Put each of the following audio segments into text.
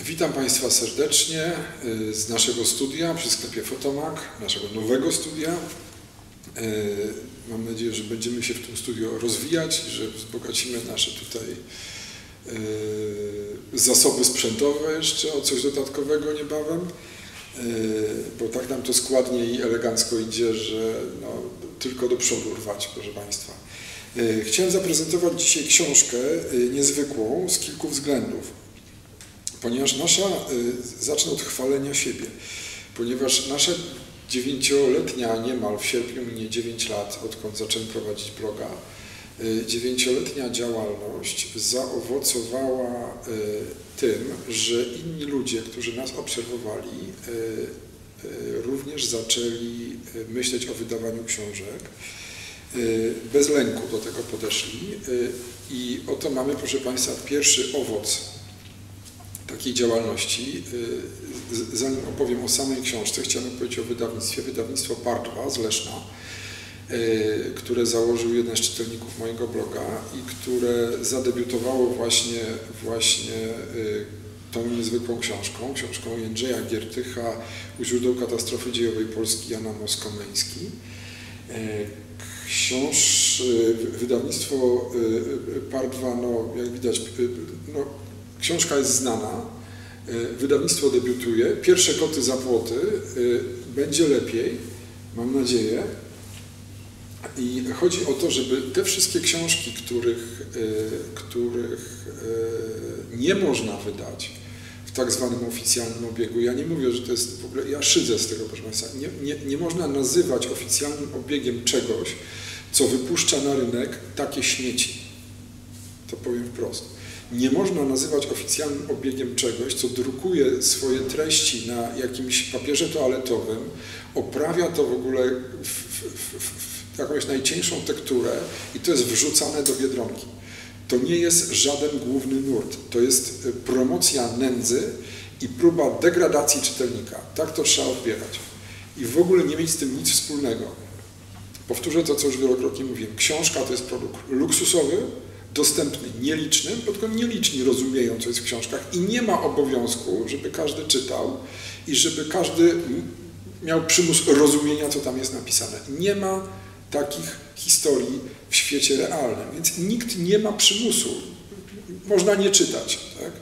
Witam Państwa serdecznie y, z naszego studia przy sklepie Fotomak, naszego nowego studia. Y, mam nadzieję, że będziemy się w tym studio rozwijać, że wzbogacimy nasze tutaj y, zasoby sprzętowe jeszcze o coś dodatkowego niebawem, bo tak nam to składnie i elegancko idzie, że no, tylko do przodu rwać, proszę Państwa. Chciałem zaprezentować dzisiaj książkę niezwykłą z kilku względów ponieważ nasza, y, zacznę od chwalenia siebie, ponieważ nasza dziewięcioletnia, niemal w sierpniu minie 9 lat, odkąd zacząłem prowadzić bloga, y, dziewięcioletnia działalność zaowocowała y, tym, że inni ludzie, którzy nas obserwowali, również zaczęli myśleć o wydawaniu książek. Bez lęku do tego podeszli i oto mamy, proszę Państwa, pierwszy owoc takiej działalności. Y, zanim opowiem o samej książce, chciałbym powiedzieć o wydawnictwie. Wydawnictwo Partwa z Leszna, y, które założył jeden z czytelników mojego bloga i które zadebiutowało właśnie, właśnie y, tą niezwykłą książką, książką Jędrzeja Giertycha u źródeł katastrofy dziejowej Polski Jana Moskomeński. Książ, wydawnictwo Partwa, no, jak widać, no, Książka jest znana, y, wydawnictwo debiutuje, pierwsze koty za płoty, y, będzie lepiej, mam nadzieję. I chodzi o to, żeby te wszystkie książki, których, y, których nie można wydać w tak zwanym oficjalnym obiegu, ja nie mówię, że to jest w ogóle, ja szydzę z tego, proszę Państwa, nie, nie, nie można nazywać oficjalnym obiegiem czegoś, co wypuszcza na rynek takie śmieci. To powiem wprost nie można nazywać oficjalnym obiegiem czegoś, co drukuje swoje treści na jakimś papierze toaletowym, oprawia to w ogóle w, w, w, w jakąś najcieńszą tekturę i to jest wrzucane do Biedronki. To nie jest żaden główny nurt, to jest y, promocja nędzy i próba degradacji czytelnika. Tak to trzeba odbierać. I w ogóle nie mieć z tym nic wspólnego. Powtórzę to, co już wielokrotnie mówiłem. Książka to jest produkt luksusowy, dostępny nielicznym, tylko nieliczni rozumieją, co jest w książkach i nie ma obowiązku, żeby każdy czytał i żeby każdy miał przymus rozumienia, co tam jest napisane. Nie ma takich historii w świecie realnym, więc nikt nie ma przymusu. Można nie czytać. Tak?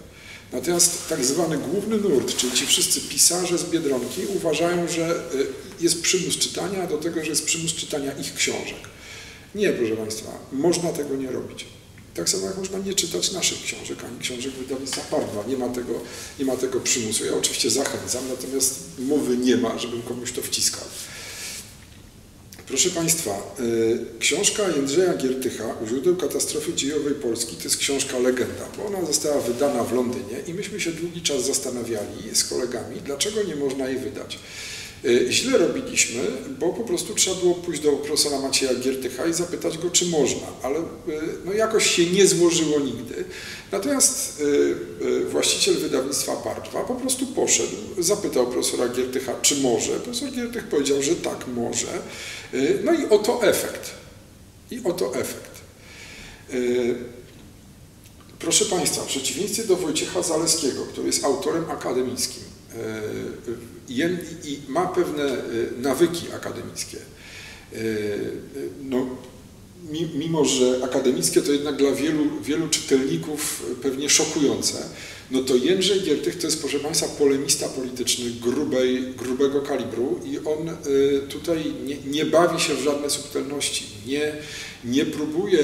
Natomiast tak zwany główny nurt, czyli ci wszyscy pisarze z Biedronki uważają, że y, jest przymus czytania, do tego, że jest przymus czytania ich książek. Nie, proszę Państwa, można tego nie robić. Tak samo jak można nie czytać naszych książek, ani książek wydawnictwa Parwa. Nie ma tego, nie ma tego przymusu. Ja oczywiście zachęcam, natomiast mowy nie ma, żebym komuś to wciskał. Proszę Państwa, y, książka Jędrzeja Giertycha u źródeł katastrofy dziejowej Polski to jest książka legenda, bo ona została wydana w Londynie i myśmy się długi czas zastanawiali z kolegami, dlaczego nie można jej wydać. Y, źle robiliśmy, bo po prostu trzeba było pójść do profesora Macieja Giertycha i zapytać go, czy można, ale y, no jakoś się nie złożyło nigdy. Natomiast y, właściciel wydawnictwa Partwa po prostu poszedł, zapytał profesora Giertycha, czy może. Profesor Giertych powiedział, że tak może. No i oto efekt. I oto efekt. Proszę Państwa, w przeciwieństwie do Wojciecha Zaleskiego, który jest autorem akademickim, i ma pewne e, nawyki akademickie. E, no, mimo, że akademickie to jednak dla wielu, wielu czytelników pewnie szokujące, no to Jędrzej Giertych to jest, proszę Państwa, polemista polityczny grubej, grubego kalibru i on e, tutaj nie, nie bawi się w żadne subtelności, nie, nie próbuje,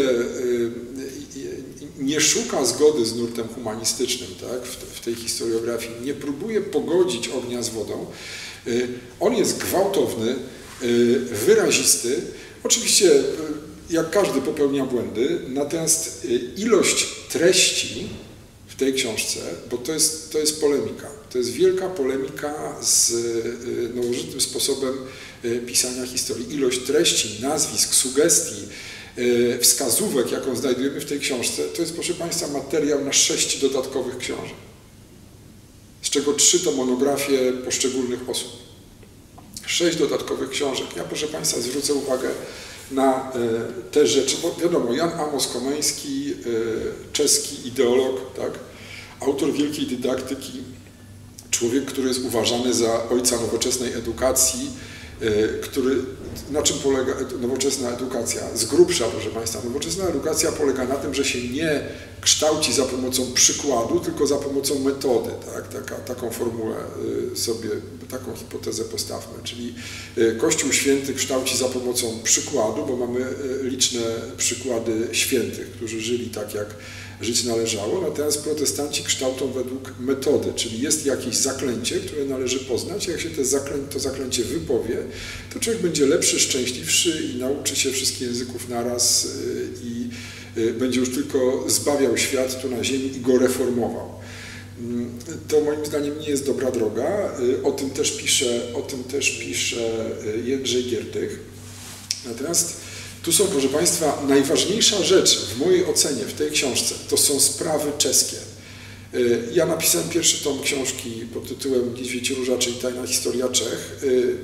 nie szuka zgody z nurtem humanistycznym tak, w, tej historiografii, nie próbuje pogodzić ognia z wodą, Y, on jest gwałtowny, y, wyrazisty. Oczywiście, y, jak każdy popełnia błędy, natomiast ilość treści w tej książce, bo to jest, to jest polemika, to jest wielka polemika z nałożytym sposobem pisania historii. Ilość treści, nazwisk, sugestii, wskazówek, jaką znajdujemy w tej książce, to jest, proszę Państwa, materiał na sześć dodatkowych książek z czego trzy to monografie poszczególnych osób. Sześć dodatkowych książek. Ja proszę Państwa zwrócę uwagę na e, te rzeczy, bo wiadomo, Jan Amos Komeński, e, czeski ideolog, tak? autor wielkiej dydaktyki, człowiek, który jest uważany za ojca nowoczesnej edukacji, e, który, na czym polega nowoczesna edukacja? Z grubsza, proszę Państwa, nowoczesna edukacja polega na tym, że się nie kształci za pomocą przykładu, tylko za pomocą metody. Tak? Taka, taką formułę e, sobie, taką hipotezę postawmy. Czyli e, Kościół Święty kształci za pomocą przykładu, bo mamy liczne przykłady świętych, którzy żyli tak, jak żyć należało, natomiast protestanci kształtą według metody, czyli jest jakieś zaklęcie, które należy poznać, jak się to, zaklę to zaklęcie wypowie, to człowiek będzie lepszy, szczęśliwszy i nauczy się wszystkich języków naraz y, i y, będzie już tylko zbawiał świat tu na ziemi i go reformował. Mm, to moim zdaniem nie jest dobra droga. Y, o tym też pisze, o tym też pisze Jędrzej Gierdych. Natomiast tu są, proszę Państwa, najważniejsza rzecz w mojej ocenie w tej książce to są sprawy czeskie. Y, ja napisałem pierwszy tom książki pod tytułem Niedźwiedź Róża, czyli Tajna Historia Czech. Y,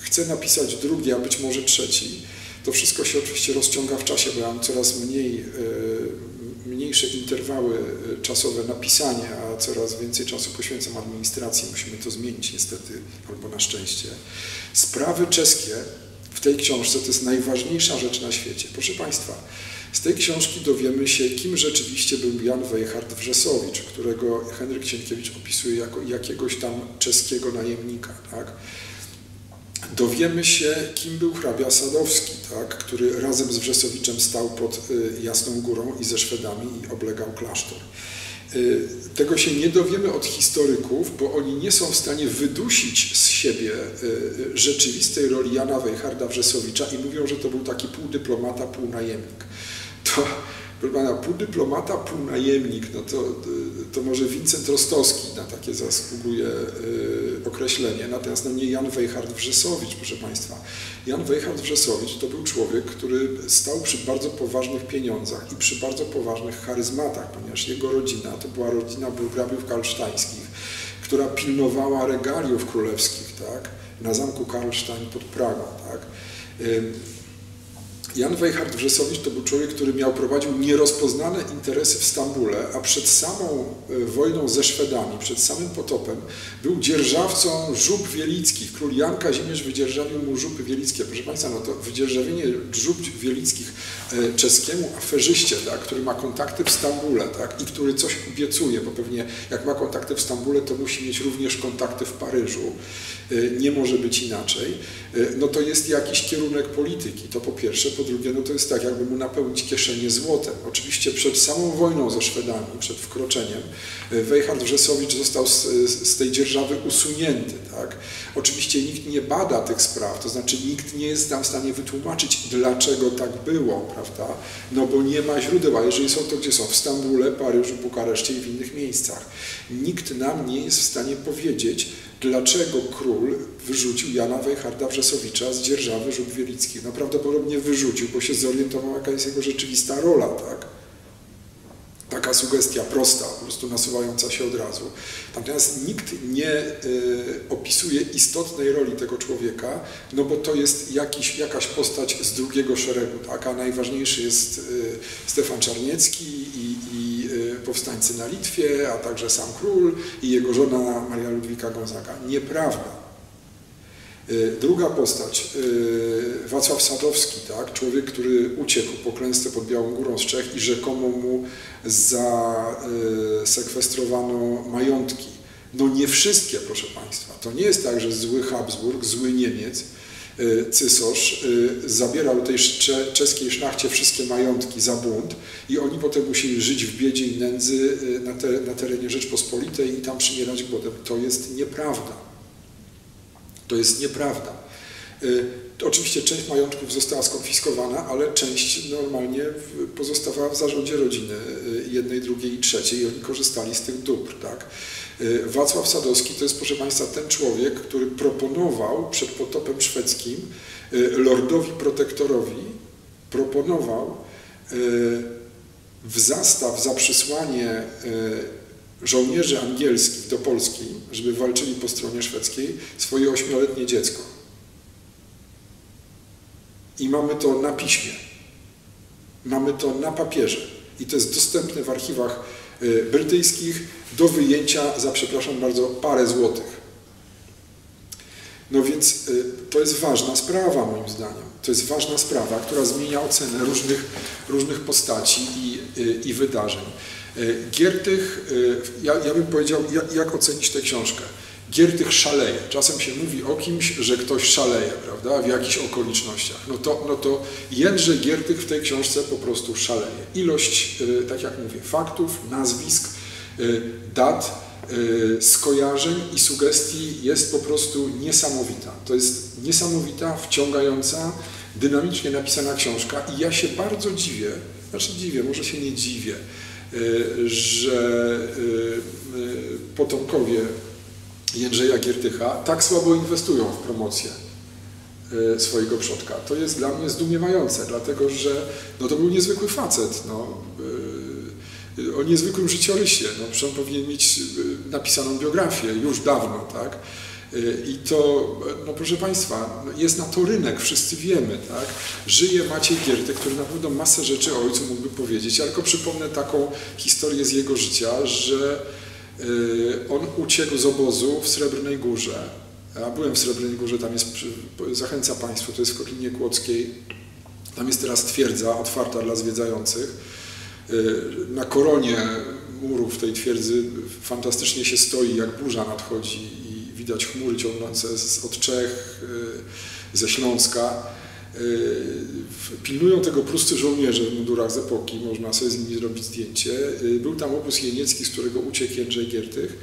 chcę napisać drugi, a być może trzeci. To wszystko się oczywiście rozciąga w czasie, bo ja mam coraz mniej, y, mniejsze interwały czasowe na pisanie, a coraz więcej czasu poświęcam administracji. Musimy to zmienić niestety, albo na szczęście. Sprawy czeskie w tej książce to jest najważniejsza rzecz na świecie. Proszę Państwa, z tej książki dowiemy się, kim rzeczywiście był Jan Wejhard Wrzesowicz, którego Henryk Sienkiewicz opisuje jako jakiegoś tam czeskiego najemnika. Tak? Dowiemy się, kim był hrabia Sadowski, tak? który razem z Wrzesowiczem stał pod y, Jasną Górą i ze Szwedami i oblegał klasztor. Y, tego się nie dowiemy od historyków, bo oni nie są w stanie wydusić z siebie y, rzeczywistej roli Jana Wejharda Wrzesowicza i mówią, że to był taki półdyplomata, półnajemnik. To, proszę pana, pół dyplomata, pół najemnik, no to, to może Wincent Rostowski na takie zasługuje y, określenie, natomiast no nie Jan Wejhard Wrzesowicz, proszę Państwa. Jan Wejhard Wrzesowicz to był człowiek, który stał przy bardzo poważnych pieniądzach i przy bardzo poważnych charyzmatach, ponieważ jego rodzina to była rodzina burgrabiów kalsztańskich, która pilnowała regaliów królewskich, tak, na zamku Karlstein pod Pragą, tak. Jan Wejhard Wrzesowicz to był człowiek, który miał, prowadził nierozpoznane interesy w Stambule, a przed samą e, wojną ze Szwedami, przed samym potopem, był dzierżawcą żub wielickich. Król Jan Kazimierz wydzierżawił mu żupy wielickie. Proszę Państwa, no to wydzierżawienie żub wielickich e, czeskiemu aferzyście, tak, który ma kontakty w Stambule tak, i który coś obiecuje, bo pewnie jak ma kontakty w Stambule, to musi mieć również kontakty w Paryżu. E, nie może być inaczej. No to jest jakiś kierunek polityki, to po pierwsze. Po drugie, no to jest tak, jakby mu napełnić kieszenie złotem. Oczywiście przed samą wojną ze Szwedami, przed wkroczeniem, e, Wejhard Wrzesowicz został z, z, tej dzierżawy usunięty. Tak? Oczywiście nikt nie bada tych spraw, to znaczy nikt nie jest nam w stanie wytłumaczyć, dlaczego tak było, prawda? No bo nie ma źródeł, a jeżeli są to gdzie są? W Stambule, Paryżu, Bukareszcie i w innych miejscach. Nikt nam nie jest w stanie powiedzieć, dlaczego król wyrzucił Jana Wejharda Wrzesowicza z dzierżawy Żub Wielickich. No prawdopodobnie wyrzucił, bo się zorientował, jaka jest jego rzeczywista rola, tak? Taka sugestia prosta, po prostu nasuwająca się od razu. Natomiast nikt nie y, opisuje istotnej roli tego człowieka, no bo to jest jakiś, jakaś postać z drugiego szeregu, tak? a najważniejszy jest y, Stefan Czarniecki i, i y, powstańcy na Litwie, a także sam król i jego żona Maria Ludwika Gonzaga. Nieprawda. Y, druga postać, y, Wacław Sadowski, tak? człowiek, który uciekł po klęsce pod Białą Górą z Czech i rzekomo mu zasekwestrowano majątki. No nie wszystkie, proszę Państwa. To nie jest tak, że zły Habsburg, zły Niemiec, y, cysarz zabierał tej czeskiej szlachcie wszystkie majątki za bunt i oni potem musieli żyć w biedzie i nędzy na terenie Rzeczpospolitej i tam przymierać głodem. To jest nieprawda. To jest nieprawda. Y, oczywiście część majątków została skonfiskowana, ale część normalnie pozostawała w zarządzie rodziny y, jednej, drugiej i trzeciej i oni korzystali z tych dóbr. Tak? Y, Wacław Sadowski to jest, proszę Państwa, ten człowiek, który proponował przed potopem szwedzkim lordowi protektorowi, proponował w zastaw za przysłanie żołnierzy angielskich do Polski, żeby walczyli po stronie szwedzkiej, swoje ośmioletnie dziecko. I mamy to na piśmie. Mamy to na papierze. I to jest dostępne w archiwach brytyjskich do wyjęcia za, przepraszam bardzo, parę złotych. No więc to jest ważna sprawa moim zdaniem. To jest ważna sprawa, która zmienia ocenę różnych, różnych postaci i, i wydarzeń. Giertych, ja, ja bym powiedział, jak, jak ocenić tę książkę? Giertych szaleje. Czasem się mówi o kimś, że ktoś szaleje, prawda, w jakichś okolicznościach. No to, no to Jędrzej Giertych w tej książce po prostu szaleje. Ilość, y, tak jak mówię, faktów, nazwisk, y, dat, y, skojarzeń i sugestii jest po prostu niesamowita. To jest niesamowita, wciągająca, dynamicznie napisana książka i ja się bardzo dziwię, znaczy dziwię, może się nie dziwię, że potomkowie Jędrzeja Giertycha tak słabo inwestują w promocję swojego przodka. To jest dla mnie zdumiewające, dlatego że no, to był niezwykły facet. No, o niezwykłym życiorysie. No, on powinien mieć napisaną biografię już dawno, tak? I to, no proszę Państwa, jest na to rynek, wszyscy wiemy, tak? Żyje Maciej Gierty, który na pewno masę rzeczy o ojcu mógłby powiedzieć, ale tylko przypomnę taką historię z jego życia, że Y, on uciekł z obozu w Srebrnej Górze. Ja byłem w Srebrnej Górze, tam jest, zachęca Państwo, to jest w Kotlinie Kłodzkiej. Tam jest teraz twierdza otwarta dla zwiedzających. Y, na koronie murów tej twierdzy fantastycznie się stoi, jak burza nadchodzi widać chmury ciągnące od Czech, y, ze Śląska. Pilnują tego pruscy żołnierze w mundurach z epoki, można sobie z nimi zrobić zdjęcie. Był tam obóz jeniecki, z którego uciekł Jędrzej Giertych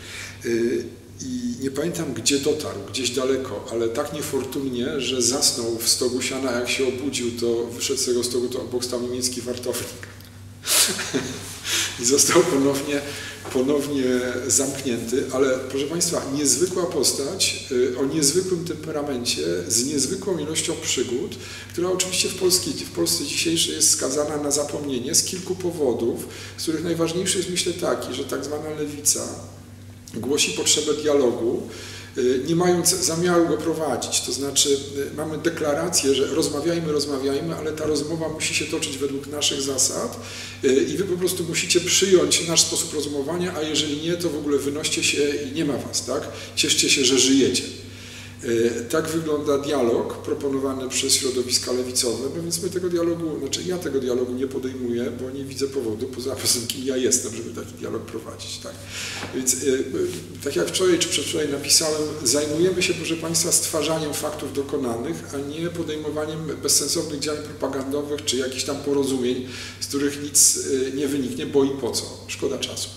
i nie pamiętam gdzie dotarł, gdzieś daleko, ale tak niefortunnie, że zasnął w stogu siana, jak się obudził, to wyszedł z tego stogu, to obok stał niemiecki wartownik. I został ponownie ponownie zamknięty, ale proszę Państwa, niezwykła postać y, o niezwykłym temperamencie, z niezwykłą ilością przygód, która oczywiście w, Polsce, w Polsce dzisiejszej jest skazana na zapomnienie z kilku powodów, z których najważniejszy jest myślę taki, że tak zwana lewica głosi potrzebę dialogu, nie mając zamiaru go prowadzić. To znaczy y, mamy deklarację, że rozmawiajmy, rozmawiajmy, ale ta rozmowa musi się toczyć według naszych zasad y, i wy po prostu musicie przyjąć nasz sposób rozumowania, a jeżeli nie, to w ogóle wynoście się i nie ma was, tak? Cieszcie się, że żyjecie. E, tak wygląda dialog proponowany przez środowiska lewicowe, no więc my tego dialogu, znaczy ja tego dialogu nie podejmuję, bo nie widzę powodu, poza tym kim ja jestem, żeby taki dialog prowadzić. Tak? Więc e, tak jak wczoraj czy przedwczoraj napisałem, zajmujemy się, proszę Państwa, stwarzaniem faktów dokonanych, a nie podejmowaniem bezsensownych działań propagandowych czy jakichś tam porozumień, z których nic e, nie wyniknie, bo i po co? Szkoda czasu.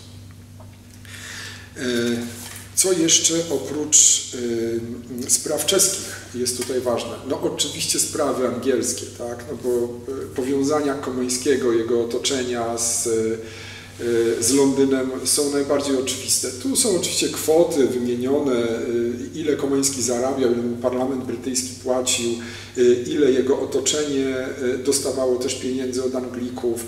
Co jeszcze oprócz y, spraw czeskich jest tutaj ważne? No oczywiście sprawy angielskie, tak? No bo y, powiązania Komeńskiego, jego otoczenia z z Londynem są najbardziej oczywiste. Tu są oczywiście kwoty wymienione, y, ile Komeński zarabiał, ile mu parlament brytyjski płacił, y, ile jego otoczenie dostawało też pieniędzy od Anglików.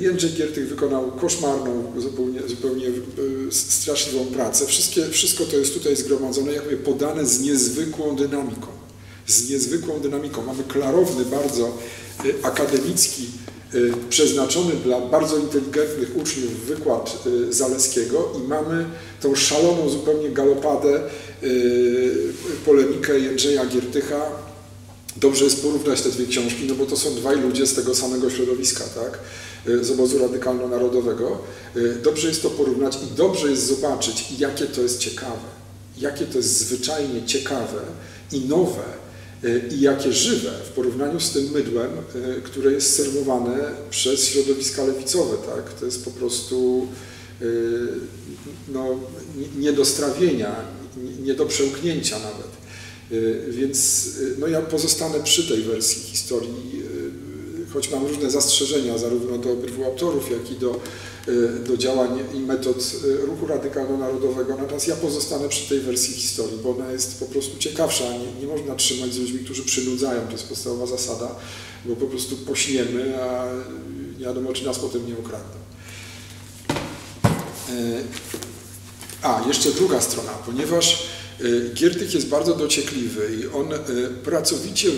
Jędrzej Giertych wykonał koszmarną, zupełnie, zupełnie straszliwą pracę. Wszystkie, wszystko to jest tutaj zgromadzone, jak mówię, podane z niezwykłą dynamiką. Z niezwykłą dynamiką. Mamy klarowny, bardzo akademicki Y, przeznaczony dla bardzo inteligentnych uczniów wykład y, Zaleskiego i mamy tą szaloną zupełnie galopadę, y, polemikę Jędrzeja Giertycha. Dobrze jest porównać te dwie książki, no bo to są dwaj ludzie z tego samego środowiska, tak? z obozu radykalno-narodowego. Dobrze jest to porównać i dobrze jest zobaczyć, jakie to jest ciekawe, jakie to jest zwyczajnie ciekawe i nowe, i jakie żywe w porównaniu z tym mydłem, e, które jest serwowane przez środowiska lewicowe. Tak? To jest po prostu e, no, nie do strawienia, nie do przełknięcia nawet. E, więc no, ja pozostanę przy tej wersji historii, choć mam różne zastrzeżenia zarówno do obydwu autorów, jak i do Y, do działań i metod y, ruchu radykalno-narodowego. Natomiast ja pozostanę przy tej wersji historii, bo ona jest po prostu ciekawsza. Nie, nie można trzymać z ludźmi, którzy przynudzają, to jest podstawowa zasada, bo po prostu pośniemy, a nie wiadomo, czy nas potem nie ukradną. Y, a, jeszcze druga strona, ponieważ Giertych jest bardzo dociekliwy i on pracowicie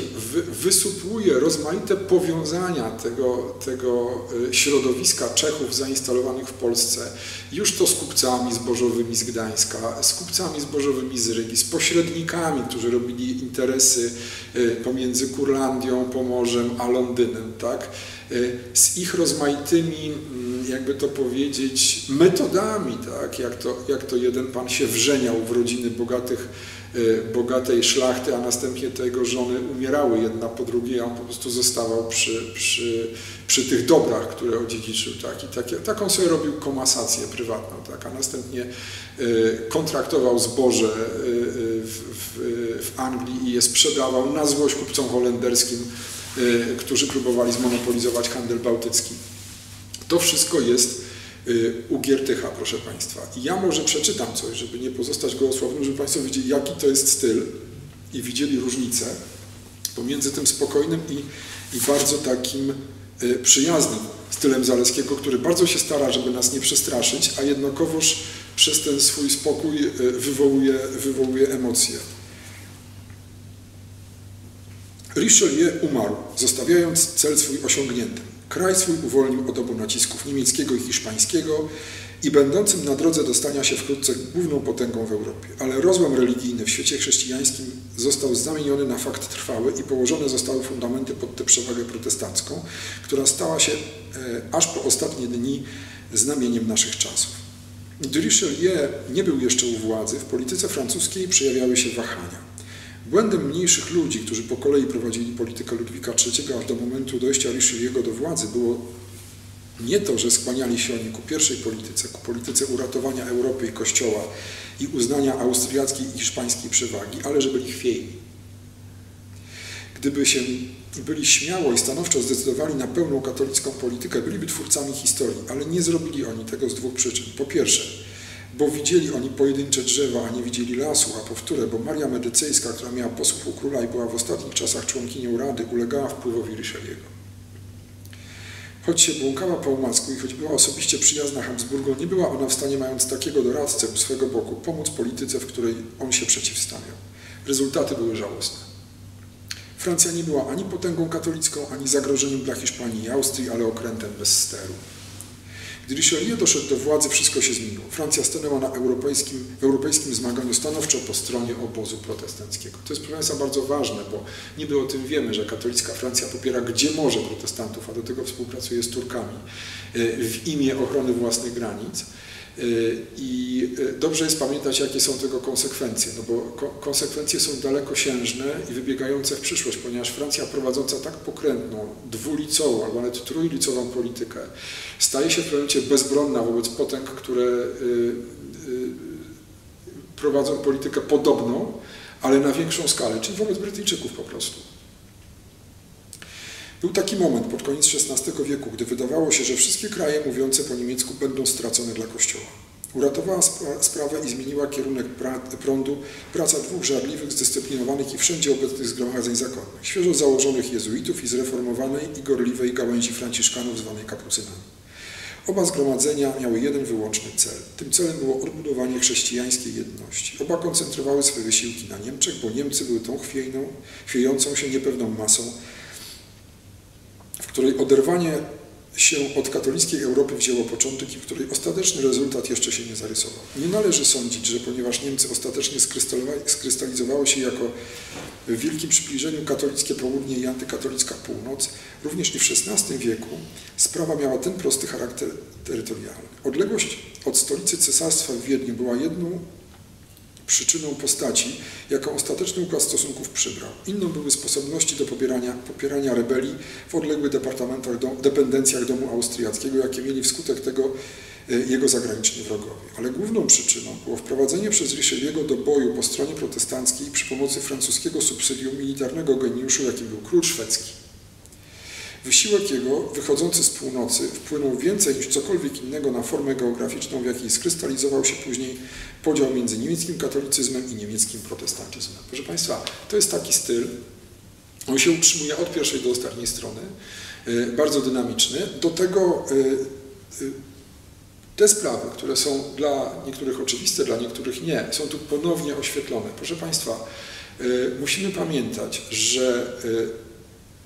wysupłuje rozmaite powiązania tego, tego środowiska Czechów zainstalowanych w Polsce, już to z kupcami zbożowymi z Gdańska, z kupcami zbożowymi z Rygi, z pośrednikami, którzy robili interesy pomiędzy Kurlandią, Pomorzem a Londynem, tak? z ich rozmaitymi, mm, jakby to powiedzieć, metodami, tak? jak, to, jak to jeden pan się wrzeniał w rodziny bogatych, bogatej szlachty, a następnie te jego żony umierały jedna po drugiej, a on po prostu zostawał przy, przy, przy tych dobrach, które odziedziczył. Tak? I tak, taką sobie robił komasację prywatną, tak? a następnie kontraktował zboże w, w, w Anglii i je sprzedawał na złość kupcom holenderskim, którzy próbowali zmonopolizować handel bałtycki. To wszystko jest y, u Giertycha, proszę Państwa. I ja może przeczytam coś, żeby nie pozostać gołosłownym, żeby Państwo widzieli, jaki to jest styl i widzieli różnicę pomiędzy tym spokojnym i, i bardzo takim y, przyjaznym stylem Zaleskiego, który bardzo się stara, żeby nas nie przestraszyć, a jednakowoż przez ten swój spokój wywołuje, wywołuje emocje. Richelieu umarł, zostawiając cel swój osiągnięty. Kraj swój uwolnił od obu nacisków niemieckiego i hiszpańskiego i będącym na drodze do stania się wkrótce główną potęgą w Europie. Ale rozłam religijny w świecie chrześcijańskim został zamieniony na fakt trwały i położone zostały fundamenty pod tę przewagę protestancką, która stała się e, aż po ostatnie dni znamieniem naszych czasów. Richelieu nie był jeszcze u władzy, w polityce francuskiej przejawiały się wahania. Błędem mniejszych ludzi, którzy po kolei prowadzili politykę Ludwika III aż do momentu dojścia Richelieu'ego do władzy było nie to, że skłaniali się oni ku pierwszej polityce, ku polityce uratowania Europy i Kościoła i uznania austriackiej i hiszpańskiej przewagi, ale że byli chwiejni. Gdyby się byli śmiało i stanowczo zdecydowali na pełną katolicką politykę, byliby twórcami historii, ale nie zrobili oni tego z dwóch przyczyn. Po pierwsze, bo widzieli oni pojedyncze drzewa, a nie widzieli lasu, a powtórę, bo Maria Medycyjska, która miała posłuch u króla i była w ostatnich czasach członkinią Rady, ulegała wpływowi Richelieu'ego. Choć się błąkała po umacku i choć była osobiście przyjazna Habsburgom, nie była ona w stanie, mając takiego doradcę u swego boku, pomóc polityce, w której on się przeciwstawiał. Rezultaty były żałosne. Francja nie była ani potęgą katolicką, ani zagrożeniem dla Hiszpanii i Austrii, ale okrętem bez steru. Gdy Richelieu doszedł do władzy, wszystko się zmieniło. Francja stanęła na europejskim, europejskim zmaganiu stanowczo po stronie obozu protestanckiego. To jest, proszę Państwa, bardzo ważne, bo niby o tym wiemy, że katolicka Francja popiera gdzie może protestantów, a do tego współpracuje z Turkami e, w imię ochrony własnych granic. Y, I y, dobrze jest pamiętać, jakie są tego konsekwencje, no bo konsekwencje są dalekosiężne i wybiegające w przyszłość, ponieważ Francja prowadząca tak pokrętną, dwulicową albo nawet trójlicową politykę staje się w momencie bezbronna wobec potęg, które y, prowadzą politykę podobną, ale na większą skalę, czyli wobec Brytyjczyków po prostu. Był taki moment pod koniec XVI wieku, gdy wydawało się, że wszystkie kraje mówiące po niemiecku będą stracone dla Kościoła. Uratowała sprawę i zmieniła kierunek prądu praca dwóch żarliwych, zdyscyplinowanych i wszędzie obecnych zgromadzeń zakonnych, świeżo założonych jezuitów i zreformowanej i gorliwej gałęzi franciszkanów zwanej kapucynami. Oba zgromadzenia miały jeden wyłączny cel. Tym celem było odbudowanie chrześcijańskiej jedności. Oba koncentrowały swoje wysiłki na Niemczech, bo Niemcy były tą chwiejącą się niepewną masą, której oderwanie się od katolickiej Europy wzięło początek i w której ostateczny rezultat jeszcze się nie zarysował. Nie należy sądzić, że ponieważ Niemcy ostatecznie skrystalizowały się jako w wielkim przybliżeniu katolickie południe i antykatolicka północ, również i w XVI wieku sprawa miała ten prosty charakter terytorialny. Odległość od stolicy cesarstwa w Wiedniu była jedną przyczyną postaci, jaką ostateczny układ stosunków przybrał. Inną były sposobności do popierania, popierania rebelii w odległych departamentach, dependencjach domu austriackiego, jakie mieli wskutek tego e, jego zagraniczni wrogowie. Ale główną przyczyną było wprowadzenie przez Richelieu'ego do boju po stronie protestanckiej przy pomocy francuskiego subsydium militarnego geniuszu, jakim był król szwedzki. Wysiłek jego, wychodzący z północy, wpłynął więcej niż cokolwiek innego na formę geograficzną, w jakiej skrystalizował się później podział między niemieckim katolicyzmem i niemieckim protestantyzmem. Proszę Państwa, to jest taki styl, on się utrzymuje od pierwszej do ostatniej strony, y, bardzo dynamiczny. Do tego y, y, te sprawy, które są dla niektórych oczywiste, dla niektórych nie, są tu ponownie oświetlone. Proszę Państwa, musimy pamiętać, że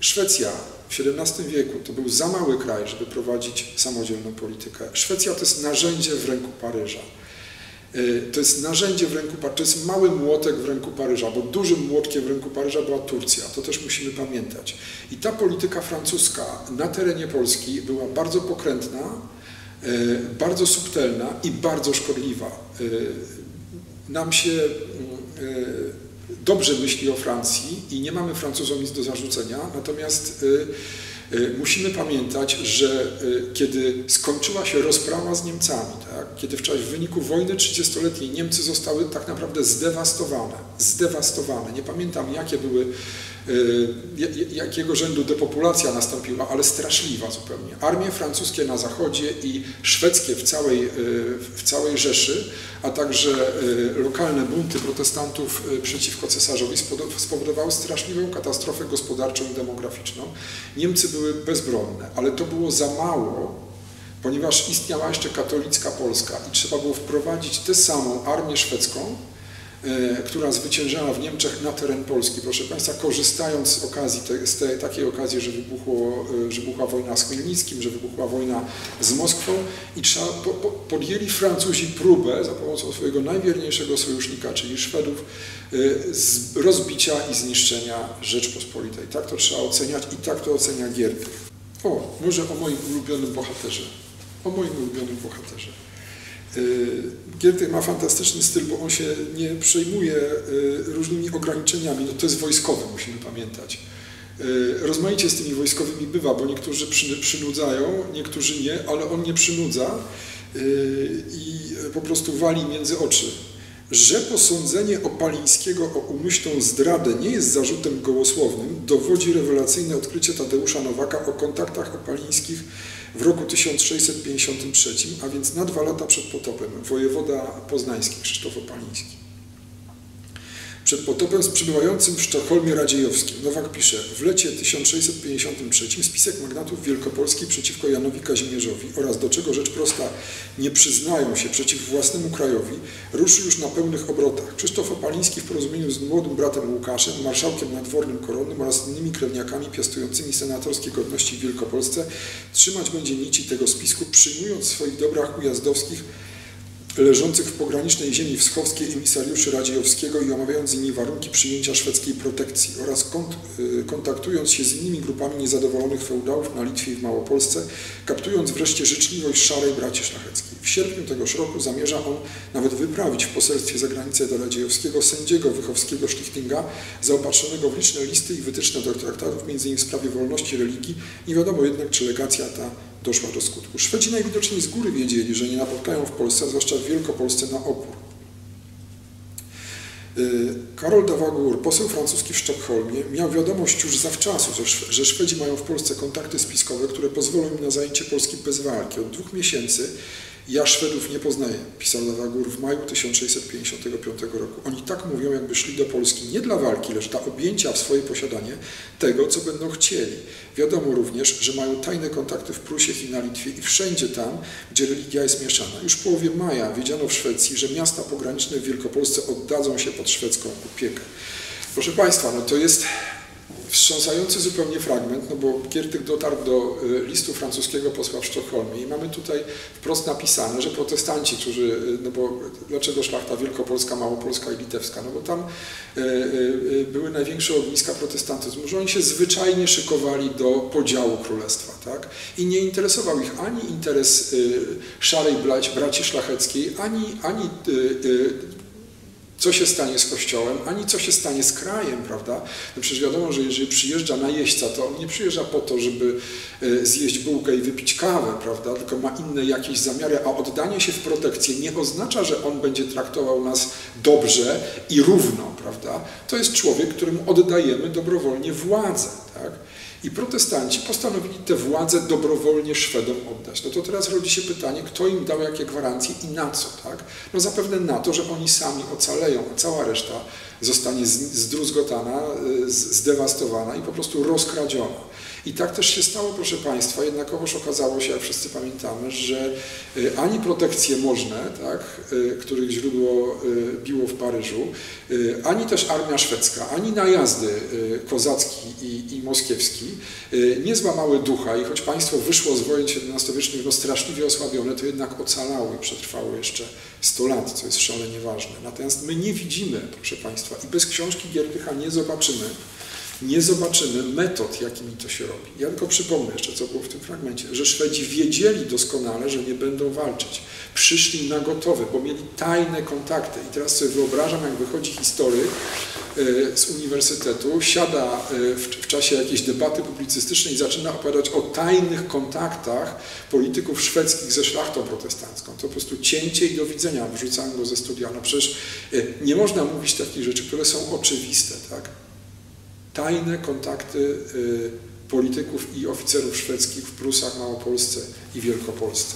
Szwecja w XVII wieku to był za mały kraj, żeby prowadzić samodzielną politykę. Szwecja to jest narzędzie w ręku Paryża. Y, to jest narzędzie w ręku Paryża, to jest mały młotek w ręku Paryża, bo dużym młotkiem w ręku Paryża była Turcja, to też musimy pamiętać. I ta polityka francuska na terenie Polski była bardzo pokrętna, y, bardzo subtelna i bardzo szkodliwa. Y, nam się dobrze myśli o Francji i nie mamy Francuzom nic do zarzucenia, natomiast Y, musimy pamiętać, że y, kiedy skończyła się rozprawa z Niemcami, tak, kiedy w czasie w wyniku wojny 30-letniej Niemcy zostały tak naprawdę zdewastowane, zdewastowane. Nie pamiętam jakie były Y, jakiego rzędu depopulacja nastąpiła, ale straszliwa zupełnie. Armie francuskie na zachodzie i szwedzkie w całej, y, w całej Rzeszy, a także y, lokalne bunty protestantów przeciwko cesarzowi spowodowały straszliwą katastrofę gospodarczą i demograficzną. Niemcy były bezbronne, ale to było za mało, ponieważ istniała jeszcze katolicka Polska i trzeba było wprowadzić tę samą armię szwedzką, która zwyciężała w Niemczech na teren Polski. Proszę Państwa, korzystając z okazji, z tej, takiej okazji, że, wybuchło, e, że wybuchła wojna z Chmielnickim, że wybuchła wojna z Moskwą i trzeba, po, po, podjęli Francuzi próbę za pomocą swojego najwierniejszego sojusznika, czyli Szwedów, e, z rozbicia i zniszczenia Rzeczpospolitej. Tak to trzeba oceniać i tak to ocenia Giertych. O, może o moim ulubionym bohaterze. O moim ulubionym bohaterze. Giertych ma fantastyczny styl, bo on się nie przejmuje y, różnymi ograniczeniami. No to jest wojskowy, musimy pamiętać. Y, rozmaicie z tymi wojskowymi bywa, bo niektórzy przynudzają, niektórzy nie, ale on nie przynudza y, i po prostu wali między oczy. Że posądzenie Opalińskiego o umyślną zdradę nie jest zarzutem gołosłownym, dowodzi rewelacyjne odkrycie Tadeusza Nowaka o kontaktach opalińskich w roku 1653, a więc na dwa lata przed potopem, wojewoda poznański Krzysztof Opaliński. Przed potopem z przybywającym w Sztokholmie Radziejowskim Nowak pisze w lecie 1653 spisek magnatów Wielkopolski przeciwko Janowi Kazimierzowi oraz do czego rzecz prosta nie przyznają się przeciw własnemu krajowi ruszy już na pełnych obrotach. Krzysztof Opaliński w porozumieniu z młodym bratem Łukaszem, marszałkiem nadwornym koronnym oraz innymi krewniakami piastującymi senatorskie godności w Wielkopolsce trzymać będzie nici tego spisku, przyjmując w swoich dobrach ujazdowskich leżących w pogranicznej ziemi wschowskiej emisariuszy Radziejowskiego i omawiając z nimi warunki przyjęcia szwedzkiej protekcji oraz kont y, kontaktując się z innymi grupami niezadowolonych feudałów na Litwie i w Małopolsce, kaptując wreszcie życzliwość szarej braci szlacheckiej. W sierpniu tegoż roku zamierza on nawet wyprawić w poselstwie za granicę do Radziejowskiego sędziego wychowskiego Szlichtinga, zaopatrzonego w liczne listy i wytyczne do traktatów, m.in. w sprawie wolności religii. Nie wiadomo jednak, czy legacja ta doszła do skutku. Szwedzi najwidoczniej z góry wiedzieli, że nie napotkają w Polsce, a zwłaszcza w Wielkopolsce, na opór. Y, Karol Dawagur, poseł francuski w Sztokholmie, miał wiadomość już zawczasu, że Szwedzi mają w Polsce kontakty spiskowe, które pozwolą im na zajęcie Polski bez walki. Od dwóch miesięcy ja Szwedów nie poznaję, pisał Dawagór w maju 1655 roku. Oni tak mówią, jakby szli do Polski nie dla walki, lecz dla objęcia w swoje posiadanie tego, co będą chcieli. Wiadomo również, że mają tajne kontakty w Prusie i na Litwie i wszędzie tam, gdzie religia jest mieszana. Już w połowie maja wiedziano w Szwecji, że miasta pograniczne w Wielkopolsce oddadzą się pod szwedzką opiekę. Proszę Państwa, no to jest wstrząsający zupełnie fragment, no bo Giertych dotarł do y, listu francuskiego posła w Sztokholmie i mamy tutaj wprost napisane, że protestanci, którzy, y, no bo dlaczego szlachta wielkopolska, małopolska i litewska, no bo tam y, były największe ogniska protestantyzmu, że oni się zwyczajnie szykowali do podziału królestwa, tak? I nie interesował ich ani interes szarej braci szlacheckiej, ani, ani co się stanie z Kościołem, ani co się stanie z krajem, prawda? No przecież wiadomo, że jeżeli przyjeżdża najeźdźca, to on nie przyjeżdża po to, żeby e, zjeść bułkę i wypić kawę, prawda? Tylko ma inne jakieś zamiary, a oddanie się w protekcję nie oznacza, że on będzie traktował nas dobrze i równo, prawda? To jest człowiek, któremu oddajemy dobrowolnie władzę, tak? I protestanci postanowili tę władzę dobrowolnie Szwedom oddać. No to teraz rodzi się pytanie, kto im dał jakie gwarancje i na co, tak? No zapewne na to, że oni sami ocaleją, a cała reszta zostanie zdruzgotana, y, zdewastowana i po prostu rozkradziona. I tak też się stało, proszę Państwa, jednakowoż okazało się, jak wszyscy pamiętamy, że y, ani protekcje możne, tak, y, których źródło y, biło w Paryżu, ani też armia szwedzka, ani najazdy kozacki i, i moskiewski nie złamały ducha i choć państwo wyszło z wojen XVII-wiecznych no straszliwie osłabione, to jednak ocalało i jeszcze 100 lat, co jest szalenie ważne. Natomiast my nie widzimy, proszę Państwa, i bez książki Giertycha nie zobaczymy, nie zobaczymy metod, jakimi to się robi. Ja tylko przypomnę jeszcze, co było w tym fragmencie, że Szwedzi wiedzieli doskonale, że nie będą walczyć. Przyszli na gotowe, bo mieli tajne kontakty. I teraz sobie wyobrażam, jak wychodzi historyk e, z uniwersytetu, siada e, w, czasie jakiejś debaty publicystycznej i zaczyna opowiadać o tajnych kontaktach polityków szwedzkich ze szlachtą protestancką. To po prostu cięcie i do widzenia, wyrzucałem go ze studia. No przecież e, nie można mówić takich rzeczy, które są oczywiste, tak? Tajne kontakty y, polityków i oficerów szwedzkich w Prusach, Małopolsce i Wielkopolsce.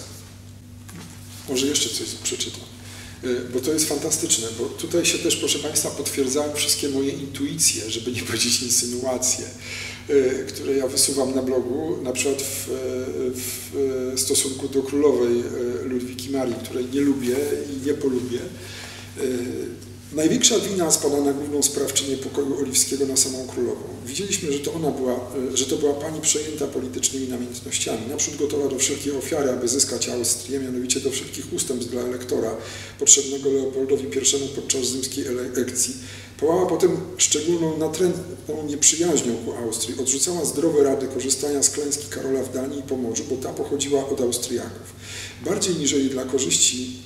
Może jeszcze coś przeczytam, y, bo to jest fantastyczne, bo tutaj się też, proszę Państwa, potwierdzają wszystkie moje intuicje, żeby nie powiedzieć insynuacje, y, które ja wysuwam na blogu, na przykład w, w stosunku do królowej Ludwiki Marii, której nie lubię i nie polubię. Największa wina spada na główną sprawczynię pokoju oliwskiego na samą królową. Widzieliśmy, że to ona była, e, że to była pani przejęta politycznymi namiętnościami. Naprzód gotowa do wszelkiej ofiary, aby zyskać Austrię, mianowicie do wszelkich ustępstw dla elektora potrzebnego Leopoldowi I podczas rzymskiej elekcji. Połała potem szczególną natrętną nieprzyjaźnią ku Austrii. Odrzucała zdrowe rady korzystania z klęski Karola w Danii i Pomorzu, bo ta pochodziła od Austriaków. Bardziej niżeli dla korzyści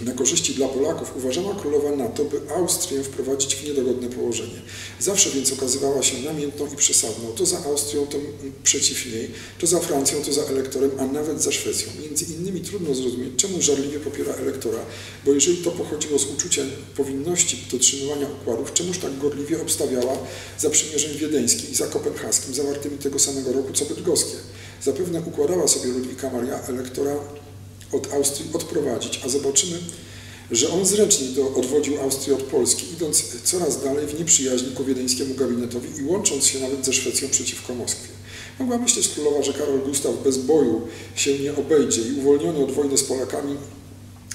na korzyści dla Polaków uważała królowa na to, by Austrię wprowadzić w niedogodne położenie. Zawsze więc okazywała się namiętną i przesadną, to za Austrią, to przeciw niej, to za Francją, to za elektorem, a nawet za Szwecją. Między innymi trudno zrozumieć, czemu żarliwie popiera elektora, bo jeżeli to pochodziło z uczucia powinności dotrzymywania układów, czemuż tak gorliwie obstawiała za przymierzem wiedeńskim i za kopenhaskim, zawartymi tego samego roku co bydgoskie. Zapewne układała sobie Ludwika Maria elektora od Austrii odprowadzić, a zobaczymy, że on zręcznie do, odwodził Austrię od Polski, idąc coraz dalej w nieprzyjaźni ku wiedeńskiemu gabinetowi i łącząc się nawet ze Szwecją przeciwko Moskwie. Mogła myśleć królowa, że Karol Gustaw bez boju się nie obejdzie i uwolniony od wojny z Polakami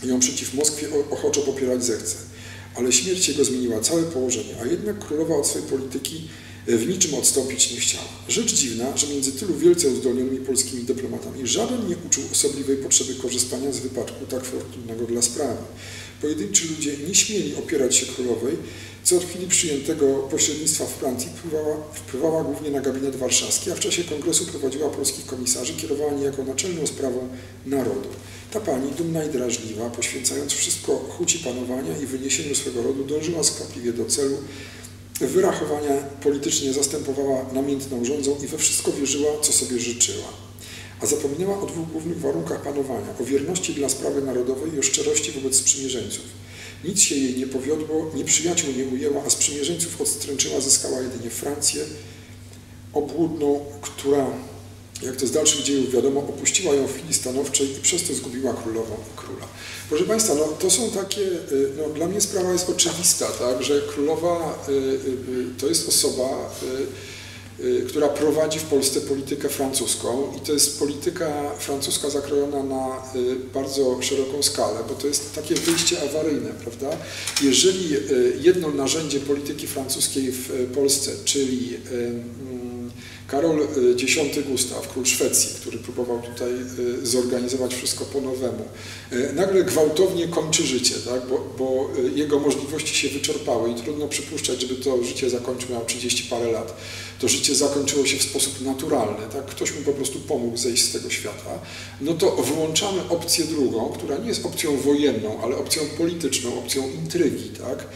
ją przeciw Moskwie ochoczo popierać zechce. Ale śmierć jego zmieniła całe położenie, a jednak królowa od swojej polityki w niczym odstąpić nie chciała. Rzecz dziwna, że między tylu wielce uzdolnionymi polskimi dyplomatami żaden nie uczył osobliwej potrzeby korzystania z wypadku tak fortunnego dla sprawy. Pojedynczy ludzie nie śmieli opierać się królowej, co od chwili przyjętego pośrednictwa w Francji wpływała, wpływała głównie na gabinet warszawski, a w czasie kongresu prowadziła polskich komisarzy, kierowała niejako naczelną sprawą narodu. Ta pani, dumna i drażliwa, poświęcając wszystko chuci panowania i wyniesieniu swego rodu, dążyła skwapliwie do celu, wyrachowania politycznie zastępowała namiętną rządzą i we wszystko wierzyła, co sobie życzyła. A zapominała o dwóch głównych warunkach panowania, o wierności dla sprawy narodowej i o szczerości wobec sprzymierzeńców. Nic się jej nie powiodło, nieprzyjaciół nie ujęła, a sprzymierzeńców odstręczyła, zyskała jedynie Francję, obłudną, która jak to z dalszych dziejów wiadomo, opuściła ją w chwili stanowczej i przez to zgubiła królową i króla. Proszę Państwa, no, to są takie, y, no, dla mnie sprawa jest oczywista, tak, że królowa y, y, to jest osoba, która prowadzi w Polsce politykę francuską i to jest polityka francuska zakrojona na bardzo szeroką skalę, bo to jest takie wyjście awaryjne, prawda? Jeżeli jedno narzędzie polityki francuskiej w Polsce, czyli Karol X y, Gustaw, król Szwecji, który próbował tutaj y, zorganizować wszystko po nowemu, y, nagle gwałtownie kończy życie, tak? bo, bo jego możliwości się wyczerpały i trudno przypuszczać, żeby to życie zakończył, miał 30 parę lat. To życie zakończyło się w sposób naturalny, tak? ktoś mu po prostu pomógł zejść z tego świata, no to włączamy opcję drugą, która nie jest opcją wojenną, ale opcją polityczną, opcją intrygi, tak?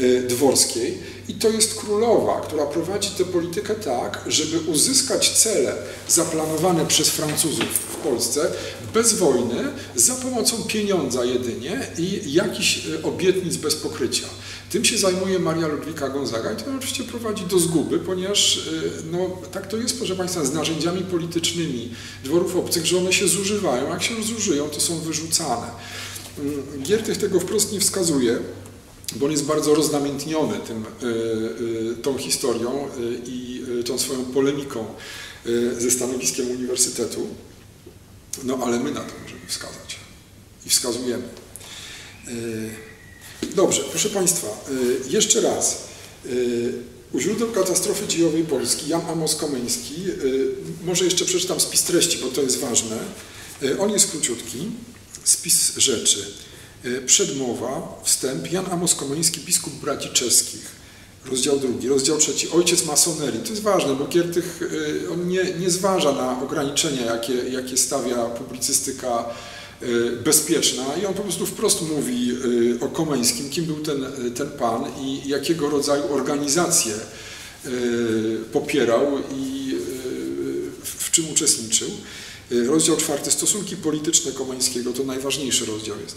Y, dworskiej i to jest królowa, która prowadzi tę politykę tak, żeby uzyskać cele zaplanowane przez Francuzów w Polsce bez wojny, za pomocą pieniądza jedynie i jakichś y, obietnic bez pokrycia. Tym się zajmuje Maria Ludwika Gonzaga i to oczywiście prowadzi do zguby, ponieważ y, no, tak to jest, proszę Państwa, z narzędziami politycznymi dworów obcych, że one się zużywają. Jak się zużyją, to są wyrzucane. Mm, Giertych tego wprost nie wskazuje, bo on jest bardzo roznamiętniony tym, tą historią i tą swoją polemiką ze stanowiskiem uniwersytetu. No ale my na to możemy wskazać i wskazujemy. Dobrze, proszę Państwa, jeszcze raz. U źródeł katastrofy dziejowej Polski Jan Amos Komeński, może jeszcze przeczytam spis treści, bo to jest ważne. On jest króciutki, spis rzeczy. Przedmowa, wstęp, Jan Amos Komeński, biskup braci czeskich. Rozdział drugi, rozdział trzeci, ojciec masonerii. To jest ważne, bo Giertych on nie, nie zważa na ograniczenia, jakie, jakie stawia publicystyka bezpieczna i on po prostu wprost mówi o Komeńskim, kim był ten, ten pan i jakiego rodzaju organizacje popierał i w czym uczestniczył. Rozdział czwarty, stosunki polityczne Komeńskiego, to najważniejszy rozdział jest.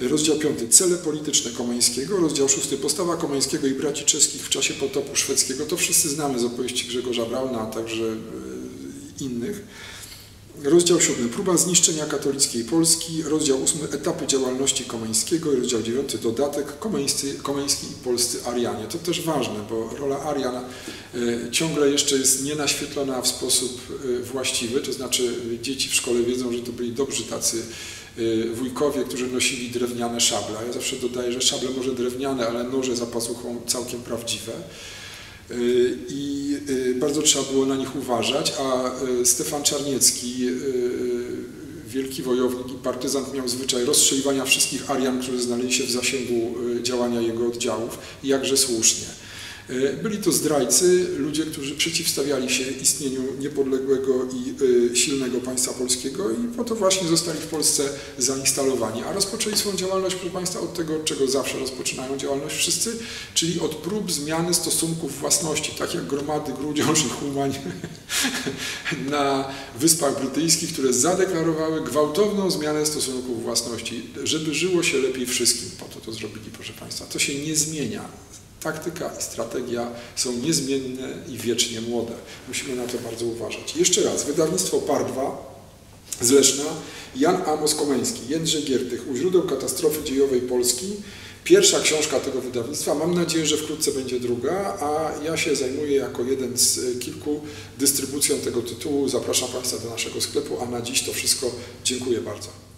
Rozdział piąty, cele polityczne Komeńskiego. Rozdział szósty, postawa Komeńskiego i braci czeskich w czasie potopu szwedzkiego. To wszyscy znamy z opowieści Grzegorza Brauna, a także innych. Rozdział siódmy, próba zniszczenia katolickiej Polski. Rozdział ósmy, etapy działalności Komeńskiego. I rozdział dziewiąty, dodatek Komeńscy, Komeński i polscy Arianie. To też ważne, bo rola Arian ciągle jeszcze jest nienaświetlona w sposób właściwy, to znaczy dzieci w szkole wiedzą, że to byli dobrzy tacy wujkowie, którzy nosili drewniane szable. Ja zawsze dodaję, że szable może drewniane, ale noże za pasuchą całkiem prawdziwe. I bardzo trzeba było na nich uważać, a Stefan Czarniecki, wielki wojownik i partyzant miał zwyczaj rozstrzeliwania wszystkich Arian, którzy znaleźli się w zasięgu działania jego oddziałów, jakże słusznie. Byli to zdrajcy, ludzie, którzy przeciwstawiali się istnieniu niepodległego i silnego państwa polskiego i po to właśnie zostali w Polsce zainstalowani. A rozpoczęli swoją działalność, proszę Państwa, od tego, od czego zawsze rozpoczynają działalność wszyscy, czyli od prób zmiany stosunków własności, tak jak gromady Grudziąż i Humań na Wyspach Brytyjskich, które zadeklarowały gwałtowną zmianę stosunków własności, żeby żyło się lepiej wszystkim. Po to to zrobili, proszę Państwa. To się nie zmienia. Taktyka i strategia są niezmienne i wiecznie młode. Musimy na to bardzo uważać. Jeszcze raz, wydawnictwo PAR 2 z Leszna, Jan Amos Komeński, Jędrzej Giertych, u źródeł katastrofy dziejowej Polski. Pierwsza książka tego wydawnictwa, mam nadzieję, że wkrótce będzie druga, a ja się zajmuję jako jeden z kilku dystrybucją tego tytułu. Zapraszam Państwa do naszego sklepu, a na dziś to wszystko. Dziękuję bardzo.